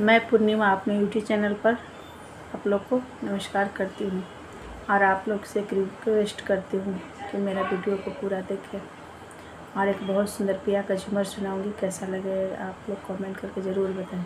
मैं पूर्णिमा अपने YouTube channel पर आप लोग को नमस्कार करती हूँ और आप लोग से एक रिक्वेस्ट करती हूँ कि मेरा वीडियो को पूरा देखें। और एक बहुत सुंदर पिया का झूमर सुनाऊँगी, कैसा लगे आप लोग कमेंट करके ज़रूर बताएँ।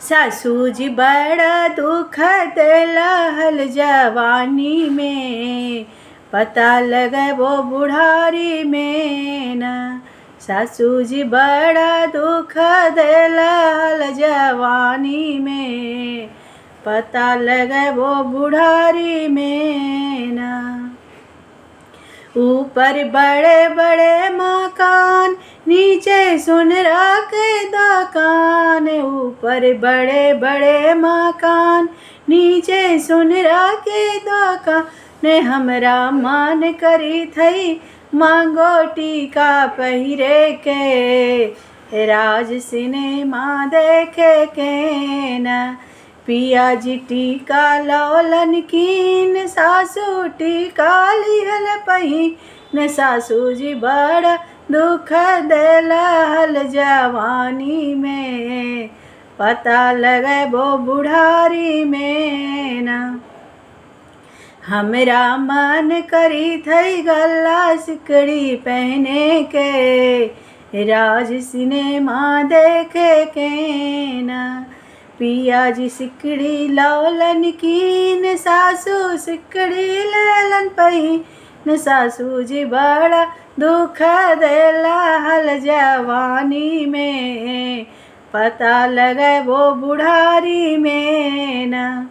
सासू जी बड़ा दुख दिलहल जवानी में, पता लगे वो बुढ़ारी में ना सासू जी बड़ा दुख दिलाल जवानी में। पता लगे वो बुढ़ारी में ना। ऊपर बड़े बड़े मकान, नीचे सुन के दुकान। ऊपर बड़े बड़े मकान, नीचे सुन के दुकान। ने हमरा मान करी थई मांगो टीका पहिरे के राज सिनेमा देखे के न। पिया जी टीका लौलन कीन, सासू टीका लिहल पही न सासू जी बड़ा दुख दिलहल जवानी में। पता लगे वो बुढ़ारी में हमरा मन करी थई गला सिकड़ी पहने के राज सिनेमा देखे के ना पिया जी सिकड़ी लौलन की न सासू सिकड़ी ललन पही। न सासू जी बड़ा दुख देला, हल जवानी में। पता लगे वो बुढ़ारी में ना।